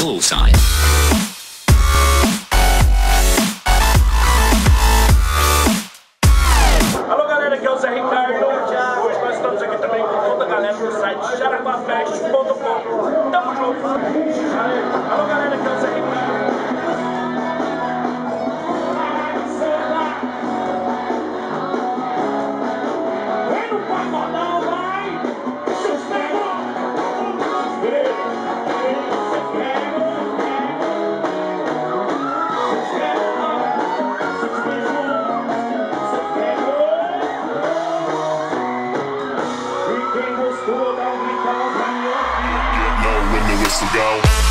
Bullseye. Alô galera, aqui é o Zé Ricardo. Hoje nós estamos aqui também com toda a galera do site jaraguafest.com. Tamo junto. Alô galera, aqui é o Zé Ricardo. Vem no to go.